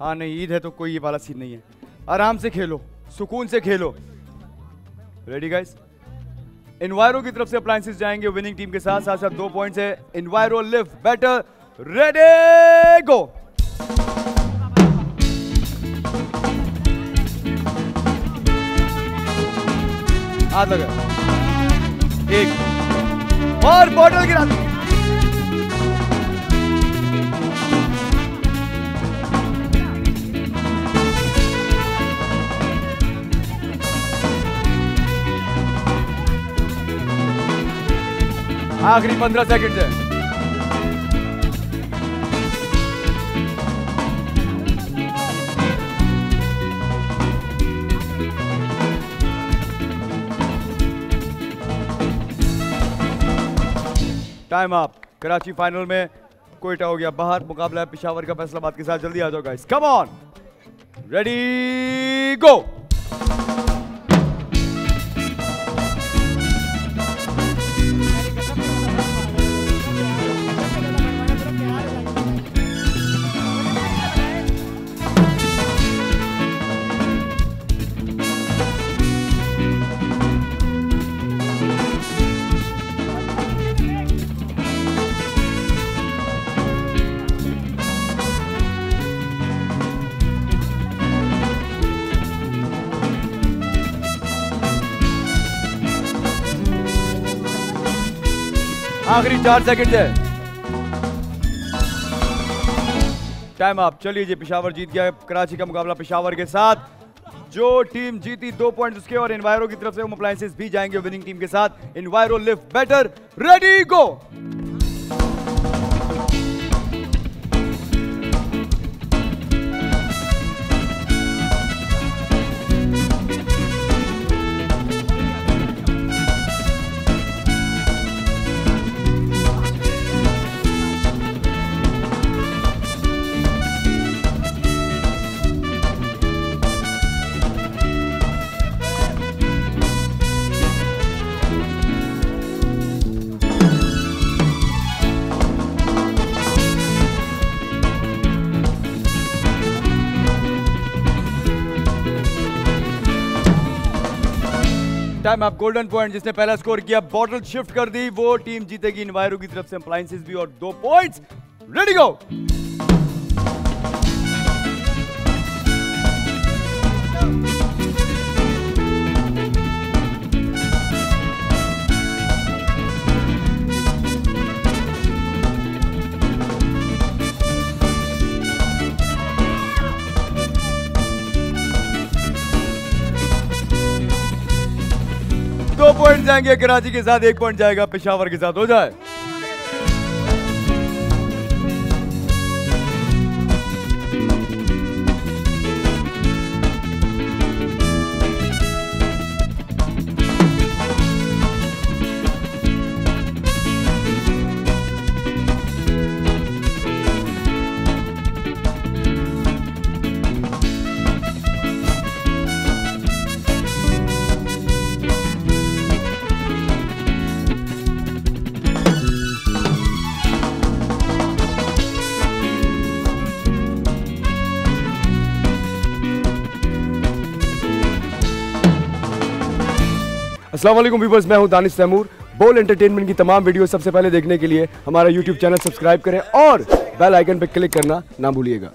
हाँ नहीं, ईद है तो कोई ये वाला सीन नहीं है। आराम से खेलो, सुकून से खेलो। रेडी गाइस इन्वायरो की तरफ़ से अप्लायंसेस जाएँगे विनिंग टीम के साथ। साथ साथ दो पॉइंट्स है। Enviro lift better ready go हाथ लगा। एक। और बॉटल गिरा आखिरी पंद्रह सेकंड है टाइम आप कराची फाइनल में कोयटा हो गया बाहर। मुकाबला है पिशावर का फैसलाबाद के साथ। जल्दी आ जाओ guys come on ready go आखिरी चार सेकंड है। टाइम आप चलिए जी, पिशावर जीत गया कराची का मुकाबला पिशावर के साथ। जो टीम जीती दो पॉइंट्स उसके और इन्वायरो की तरफ़ से होम अप्लायसेस भी जाएँगे विनिंग टीम के साथ। Enviro lift better ready go time आप गोल्डन पॉइंट जिसने पहला स्कोर किया बॉटल शिफ्ट कर दी, वो टीम जीतेगी। वायरों की तरफ़ से अप्लाइंसिस भी और दो पॉइंट्स रेडी गो पॉइंट जाएँगे कराची के साथ एक पॉइंट जाएगा पेशावर के साथ हो जाए। वालेकुम व्यूवर्स मैं हूँ दानिश तैमूर। बोल एंटरटेनमेंट की तमाम वीडियो सबसे पहले देखने के लिए हमारा यूट्यूब चैनल सब्सक्राइब करें और बेल आइकन पर क्लिक करना ना भूलिएगा।